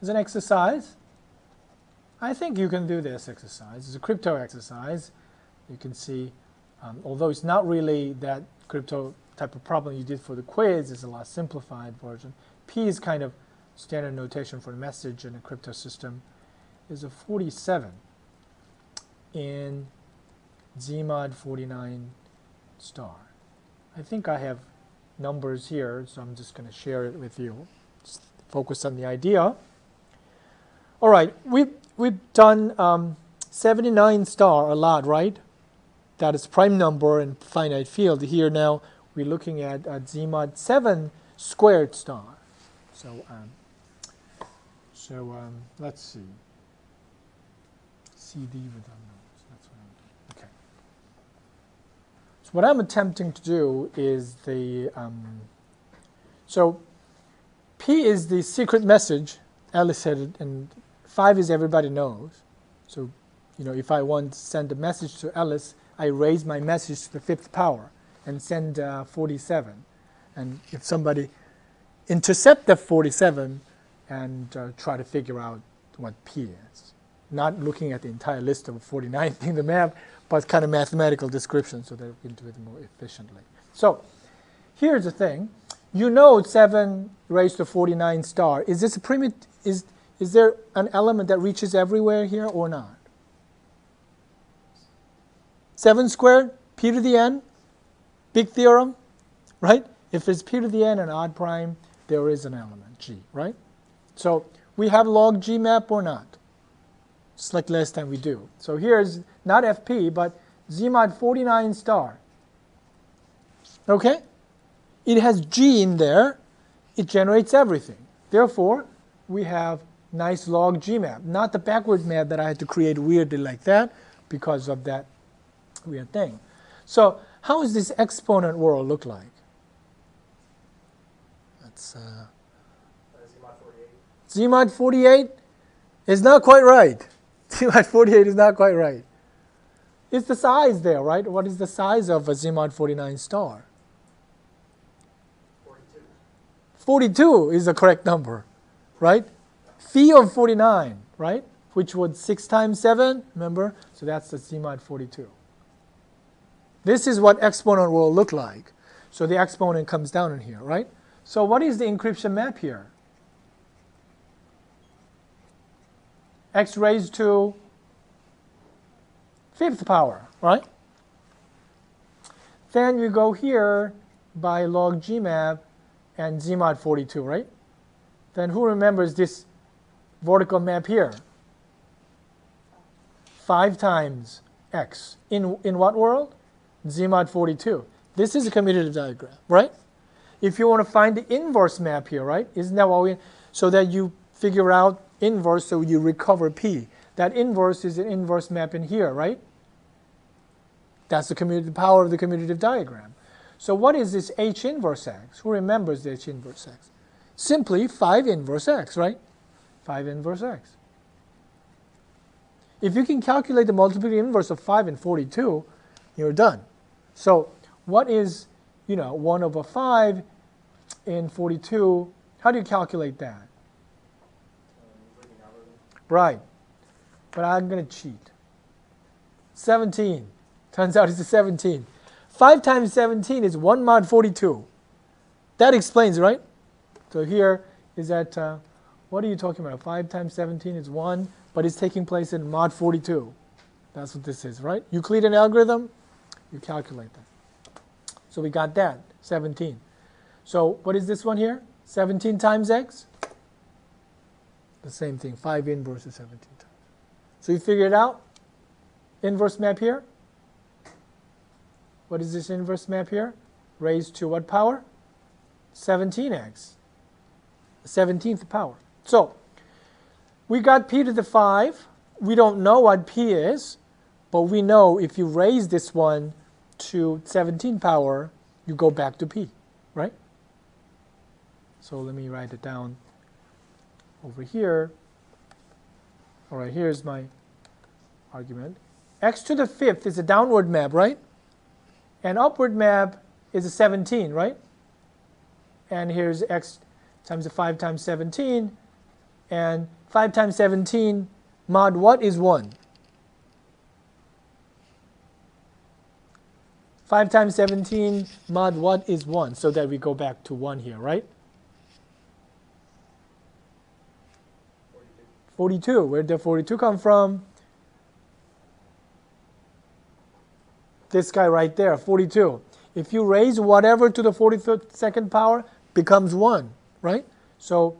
as an exercise. I think you can do this exercise. It's a crypto exercise. You can see, um, although it's not really that crypto type of problem you did for the quiz, it's a lot simplified version. P is kind of standard notation for the message in a crypto system. Is a 47 in Z mod 49 star. I think I have numbers here, so I'm just going to share it with you. Just focus on the idea. All right, we've, we've done um, 79 star a lot, right? That is prime number in finite field. Here now we're looking at uh, mod 7 squared star. So, um, so um, let's see. CD with unknowns. That's what I'm doing. Okay. So what I'm attempting to do is the um, so P is the secret message. Alice said it, and five is everybody knows. So you know, if I want to send a message to Alice, I raise my message to the fifth power and send uh, 47. And if somebody intercept that 47 and uh, try to figure out what P is, not looking at the entire list of 49 in the map, but kind of mathematical description so that we can do it more efficiently. So here's the thing. You know 7 raised to 49 star. Is this a primitive, is, is there an element that reaches everywhere here or not? 7 squared, p to the n, big theorem, right? If it's p to the n and odd prime, there is an element, g, right? So we have log g map or not? Just like last time we do. So here's not fp, but z mod 49 star. Okay? It has g in there. It generates everything. Therefore, we have nice log g map, not the backward map that I had to create weirdly like that because of that weird thing. So how does this exponent world look like? That's uh, Z mod 48 is not quite right. Z mod 48 is not quite right. It's the size there, right? What is the size of a Z mod 49 star? 42. 42 is the correct number, right? Phi of 49, right? Which was 6 times 7, remember? So that's the Z mod 42. This is what exponent will look like. So the exponent comes down in here, right? So what is the encryption map here? x raised to fifth power, right? Then you go here by log gmap and Z mod 42, right? Then who remembers this vertical map here? 5 times x. In, in what world? Z mod 42. This is a commutative diagram, right? If you want to find the inverse map here, right? Isn't that what we, so that you figure out inverse so you recover P. That inverse is an inverse map in here, right? That's the commutative power of the commutative diagram. So what is this H inverse X? Who remembers the H inverse X? Simply 5 inverse X, right? 5 inverse X. If you can calculate the multiplicative inverse of 5 and 42, you're done. So what is, you know, 1 over 5 in 42? How do you calculate that? Right. But I'm going to cheat. 17. Turns out it's a 17. 5 times 17 is 1 mod 42. That explains, right? So here is that, uh, what are you talking about? 5 times 17 is 1, but it's taking place in mod 42. That's what this is, right? Euclidean algorithm, you calculate that. So we got that, 17. So what is this one here? 17 times x? The same thing, 5 inverse is 17 times. So you figure it out? Inverse map here? What is this inverse map here? Raised to what power? 17x. 17th power. So we got p to the 5. We don't know what p is, but we know if you raise this one to 17 power, you go back to p, right? So let me write it down over here. All right, here's my argument. x to the fifth is a downward map, right? And upward map is a 17, right? And here's x times the 5 times 17. And 5 times 17 mod what is 1? 5 times 17 mod what is 1? So that we go back to 1 here, right? 42. Where did 42 come from? This guy right there, 42. If you raise whatever to the 42nd power, becomes 1, right? So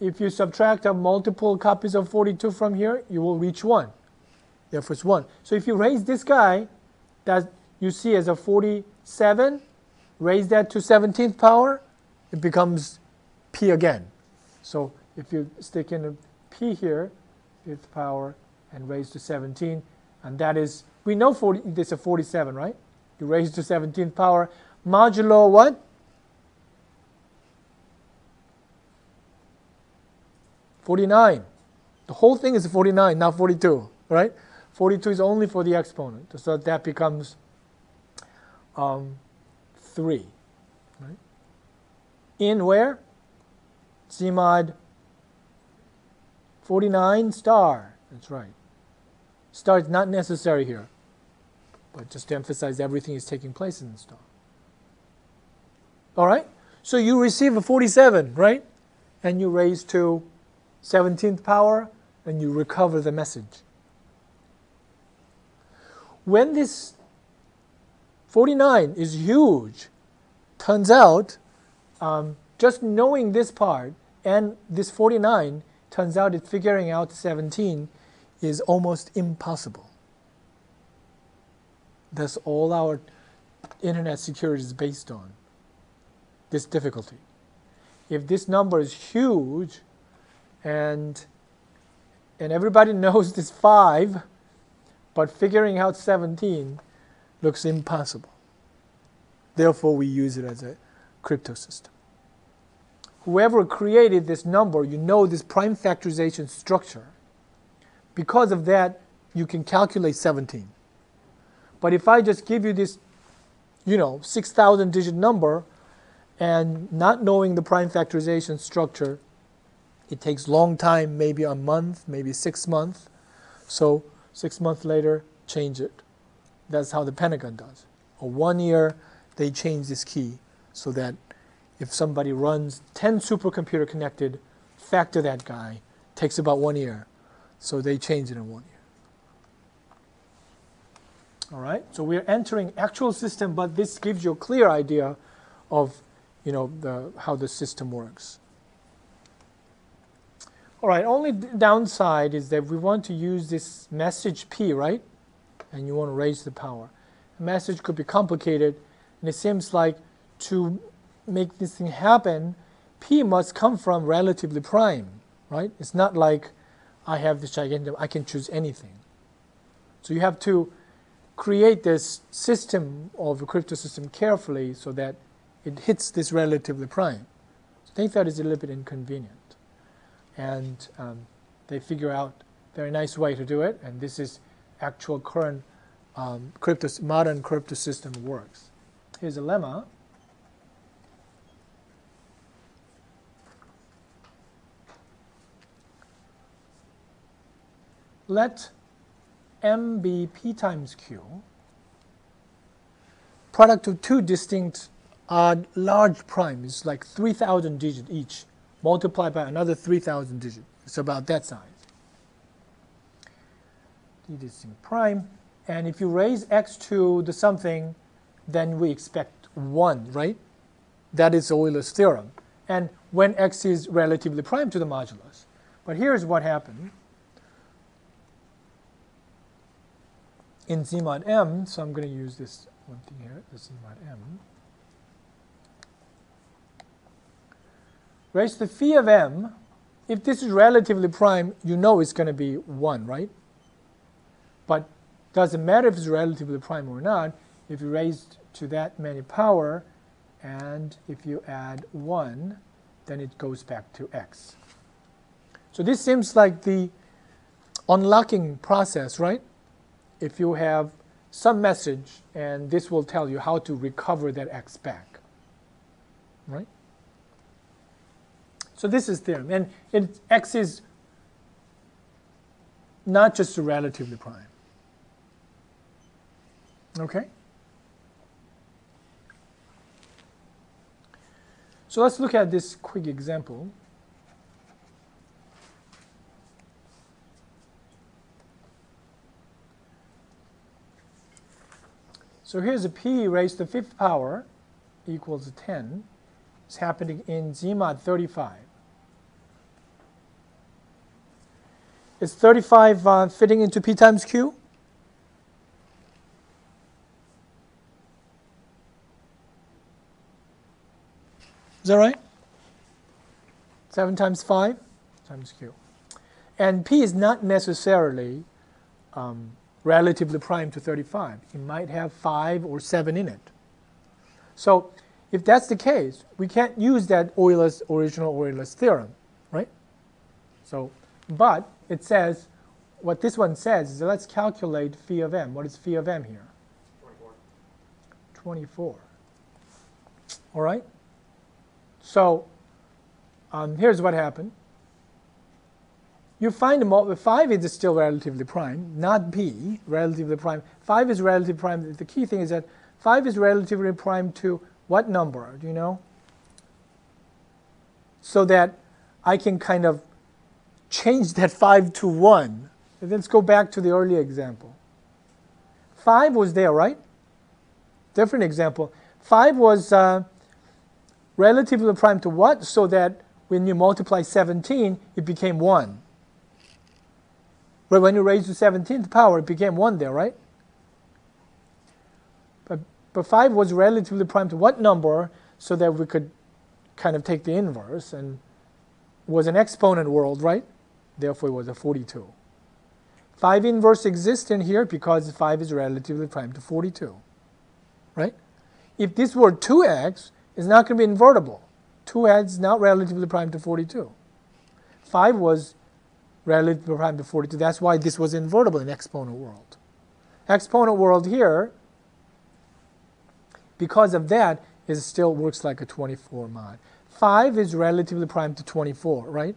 if you subtract a multiple copies of 42 from here, you will reach 1. Therefore, it's 1. So if you raise this guy that you see as a 47, raise that to 17th power, it becomes p again. So if you stick in a p here, fifth power, and raise to 17, and that is, we know 40, this is a 47, right? You raise to 17th power, modulo what? 49. The whole thing is 49, not 42, right? 42 is only for the exponent, so that becomes um, 3. Right? In where? Z mod 49 star. That's right. Star is not necessary here, but just to emphasize everything is taking place in the star. All right? So you receive a 47, right? And you raise to 17th power, and you recover the message. When this 49 is huge, turns out um, just knowing this part and this 49 turns out that figuring out 17 is almost impossible. That's all our internet security is based on, this difficulty. If this number is huge, and and everybody knows this 5 but figuring out 17 looks impossible. Therefore we use it as a crypto system. Whoever created this number you know this prime factorization structure. Because of that you can calculate 17 but if i just give you this you know 6000 digit number and not knowing the prime factorization structure it takes long time, maybe a month, maybe six months. So six months later, change it. That's how the Pentagon does. Or one year, they change this key so that if somebody runs 10 supercomputer connected, factor that guy, takes about one year. So they change it in one year. All right, so we're entering actual system, but this gives you a clear idea of you know, the, how the system works. All right, only downside is that we want to use this message P, right? And you want to raise the power. A message could be complicated, and it seems like to make this thing happen, P must come from relatively prime, right? It's not like I have this gigantic, I can choose anything. So you have to create this system of a crypto system carefully so that it hits this relatively prime. So I think that is a little bit inconvenient and um, they figure out very nice way to do it, and this is actual current um, crypto, modern crypto system works. Here's a lemma. Let M be P times Q, product of two distinct uh, large primes, like 3,000 digits each multiplied by another 3,000 digits. It's about that size. D is in prime. And if you raise x to the something, then we expect 1, right? That is Euler's theorem. And when x is relatively prime to the modulus. But here's what happened. In Z mod m, so I'm going to use this one thing here, the Z mod m. raise to the phi of m, if this is relatively prime, you know it's going to be 1, right? But doesn't matter if it's relatively prime or not, if you raise to that many power, and if you add 1, then it goes back to x. So this seems like the unlocking process, right? If you have some message, and this will tell you how to recover that x back, right? So this is theorem, and it, x is not just relatively prime. Okay? So let's look at this quick example. So here's a p raised to the fifth power equals 10. It's happening in Z mod 35. Is 35 uh, fitting into p times q? Is that right? 7 times 5 times q. And p is not necessarily um, relatively prime to 35. It might have 5 or 7 in it. So if that's the case, we can't use that Euler's original Euler's theorem, right? So, but it says, what this one says is let's calculate phi of m. What is phi of m here? 24. 24. All right? So um, here's what happened. You find the 5 is still relatively prime, not p, relatively prime. 5 is relatively prime. The key thing is that 5 is relatively prime to what number? Do you know? So that I can kind of change that 5 to 1. let's go back to the earlier example. 5 was there, right? Different example. 5 was uh, relatively prime to what? So that when you multiply 17, it became 1. But when you raise to 17th power, it became 1 there, right? But, but 5 was relatively prime to what number so that we could kind of take the inverse and was an exponent world, right? Therefore, it was a 42. 5 inverse exists in here because 5 is relatively prime to 42, right? If this were 2x, is not going to be invertible. 2x is not relatively prime to 42. 5 was relatively prime to 42. That's why this was invertible in exponent world. Exponent world here, because of that, it still works like a 24 mod. 5 is relatively prime to 24, right?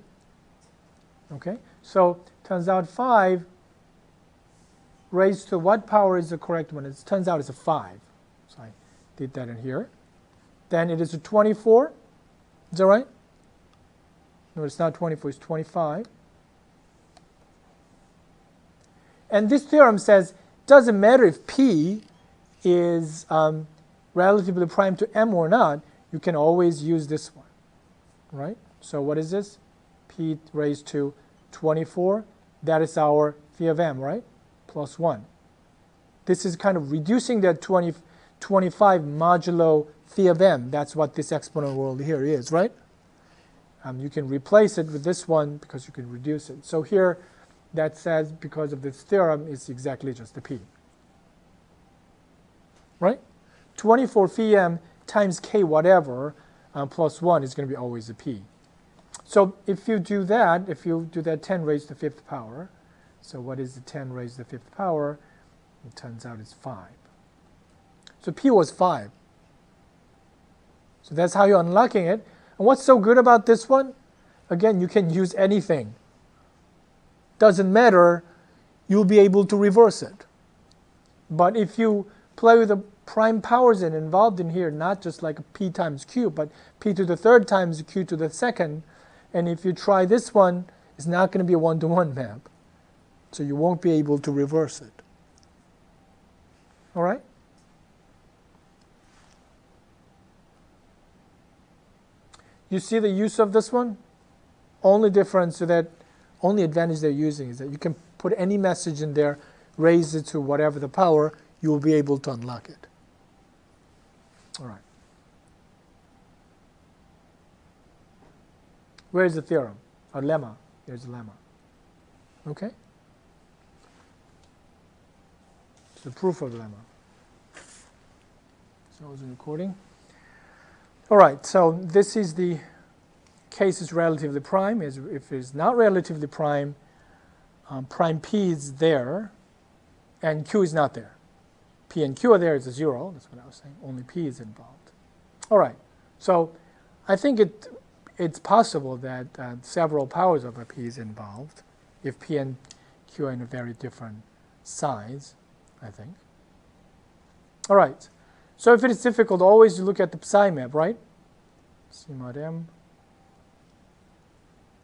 Okay, so turns out 5 raised to what power is the correct one? It turns out it's a 5. So I did that in here then it is a 24. Is that right? No, it's not 24, it's 25. And this theorem says doesn't matter if P is um, relatively prime to M or not, you can always use this one, right? So what is this? P raised to 24, that is our phi of M, right? Plus 1. This is kind of reducing that 20, 25 modulo phi of m. That's what this exponent world here is, right? Um, you can replace it with this one because you can reduce it. So here, that says because of this theorem, it's exactly just the p. Right? 24 phi m times k whatever uh, plus 1 is going to be always a p. So if you do that, if you do that 10 raised to the fifth power, so what is the 10 raised to the fifth power? It turns out it's 5. So p was 5. So that's how you're unlocking it. And what's so good about this one? Again, you can use anything. Doesn't matter, you'll be able to reverse it. But if you play with the prime powers and involved in here, not just like p times q, but p to the third times q to the second, and if you try this one, it's not going to be a one-to-one -one map. So you won't be able to reverse it. All right? You see the use of this one? Only difference so that only advantage they're using is that you can put any message in there, raise it to whatever the power, you will be able to unlock it. All right. Where's the theorem? A lemma. Here's the lemma. Okay? The proof of the lemma. So is the recording. All right, so this is the case is relatively prime. If it's not relatively prime, um, prime p is there, and q is not there. p and q are there. It's a zero. That's what I was saying. Only p is involved. All right. So I think it it's possible that uh, several powers of a p is involved if p and q are in a very different size, I think. All right. So if it is difficult, always look at the psi map, right? Z mod m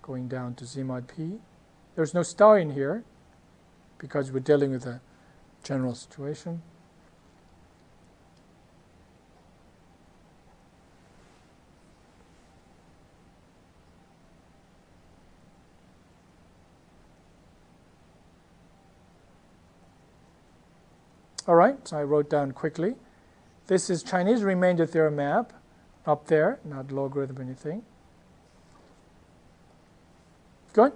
going down to Z mod p. There's no star in here because we're dealing with a general situation. All right, so I wrote down quickly. This is Chinese remainder theorem map up there, not logarithm or anything. Good.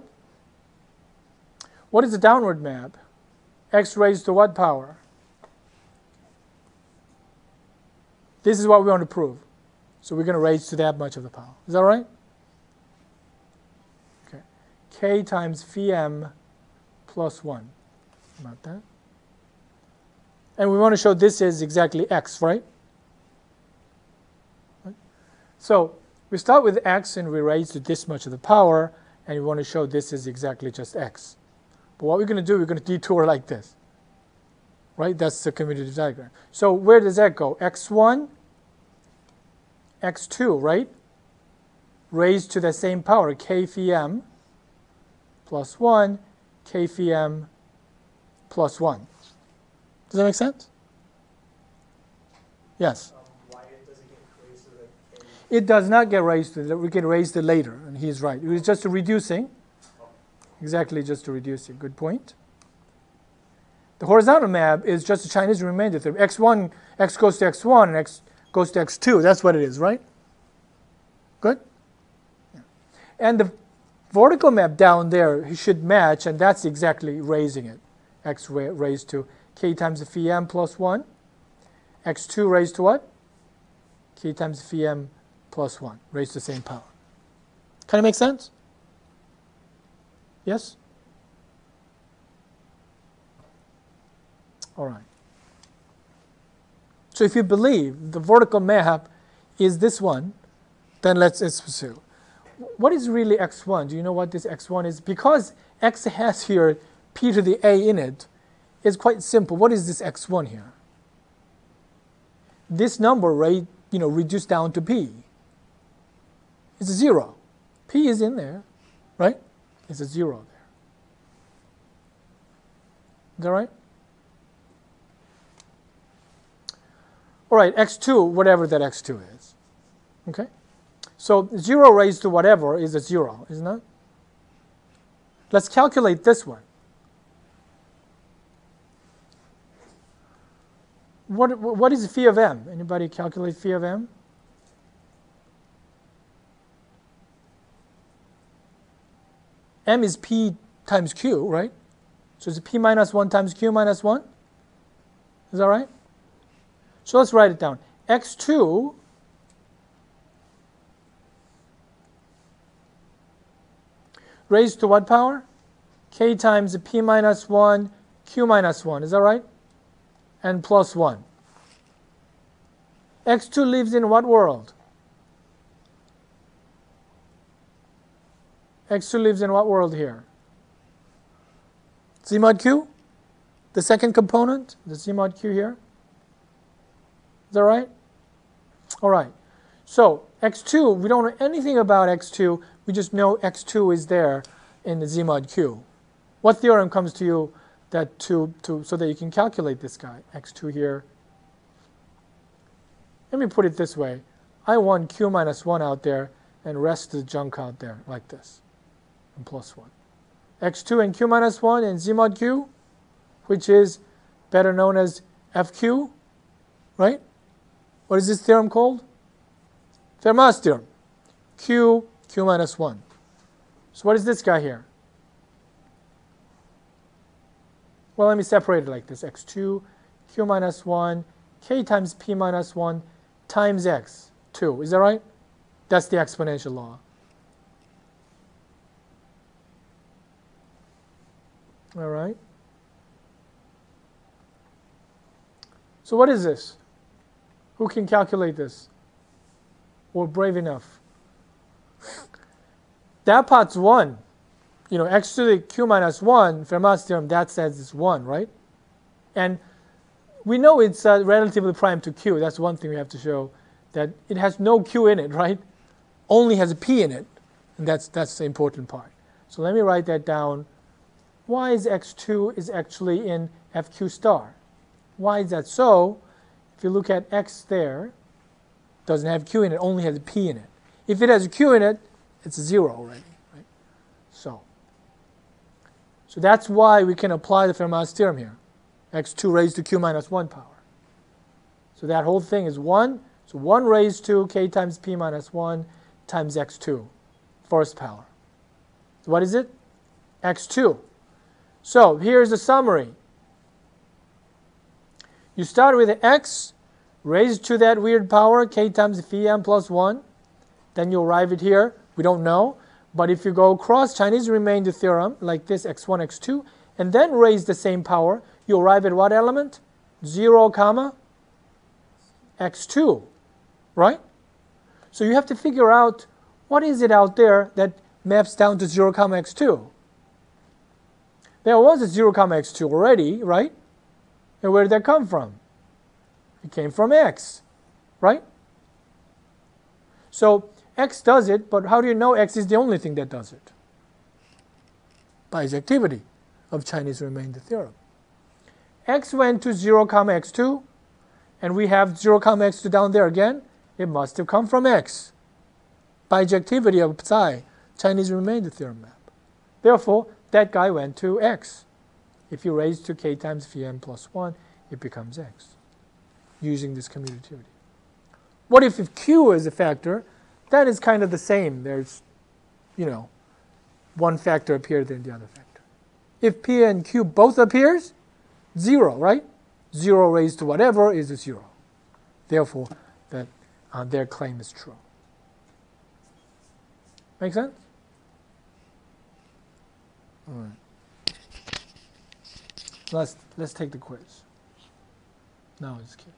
What is the downward map? x raised to what power? This is what we want to prove. So we're going to raise to that much of the power. Is that right? Okay. k times phi m plus 1. About that. And we want to show this is exactly x, right? So we start with x and we raise to this much of the power, and we want to show this is exactly just x. But what we're going to do, we're going to detour like this. Right? That's the commutative diagram. So where does that go? x1, x2, right? Raised to the same power, k phi m plus 1, k phi m plus 1. Does that make sense? Yes. It does not get raised. We can raise it later, and he's right. It was just a reducing. Exactly, just a reducing. Good point. The horizontal map is just a Chinese remainder theorem. x1, x goes to x1, and x goes to x2. That's what it is, right? Good? Yeah. And the vertical map down there should match, and that's exactly raising it. x raised to k times the phi m plus 1. x2 raised to what? k times the phi m plus 1, raised to the same power. Kind of make sense? Yes? All right. So if you believe the vertical map is this one, then let's, let's pursue. What is really x1? Do you know what this x1 is? Because x has here p to the a in it, is quite simple. What is this x1 here? This number, right, you know, reduced down to p. It's a zero. p is in there, right? It's a zero there. Is that right? All right, x2, whatever that x2 is. Okay? So 0 raised to whatever is a 0, isn't it? Let's calculate this one. What, what is phi of m? Anybody calculate phi of m? m is p times q, right? So it's p minus 1 times q minus 1. Is that right? So let's write it down. x2 raised to what power? k times p minus 1, q minus 1. Is that right? And plus 1. x2 lives in what world? x2 lives in what world here? Z mod q? The second component, the Z mod q here? Is that right? All right. So x2, we don't know anything about x2. We just know x2 is there in the Z mod q. What theorem comes to you that to, to, so that you can calculate this guy, x2 here. Let me put it this way. I want q minus 1 out there and rest of the junk out there like this, and plus 1. x2 and q minus 1 and z mod q, which is better known as fq, right? What is this theorem called? Fermat's theorem. q, q minus 1. So what is this guy here? Well, let me separate it like this. x2, q minus 1, k times p minus 1 times x, 2. Is that right? That's the exponential law. All right. So what is this? Who can calculate this? Or brave enough? that part's 1. You know, x to the q minus 1, Fermat's theorem, that says it's 1, right? And we know it's uh, relatively prime to q. That's one thing we have to show, that it has no q in it, right? Only has a p in it. And that's, that's the important part. So let me write that down. Why is x2 is actually in fq star? Why is that so? If you look at x there, doesn't have q in it, only has a p in it. If it has a q in it, it's a 0 already. Right? So, so that's why we can apply the Fermat's theorem here. x2 raised to q minus 1 power. So that whole thing is 1. So 1 raised to k times p minus 1 times x2, first power. So what is it? x2. So here's the summary. You start with x raised to that weird power, k times phi m plus 1. Then you arrive at here. We don't know. But if you go across Chinese remainder theorem, like this, x1, x2, and then raise the same power, you arrive at what element? 0, comma, x2, right? So you have to figure out what is it out there that maps down to 0, comma, x2. There was a 0, comma, x2 already, right? And where did that come from? It came from x, right? So x does it, but how do you know x is the only thing that does it? Bijectivity of Chinese remainder theorem. x went to 0, comma x2, and we have 0, comma x2 down there again. It must have come from x. by Bijectivity of psi, Chinese remainder theorem map. Therefore, that guy went to x. If you raise to k times phi m plus 1, it becomes x using this commutativity. What if, if q is a factor? That is kind of the same. There's, you know, one factor appeared than the other factor. If p and q both appears, 0, right? 0 raised to whatever is a 0. Therefore, that uh, their claim is true. Make sense? All right. Let's, let's take the quiz. Now it's clear.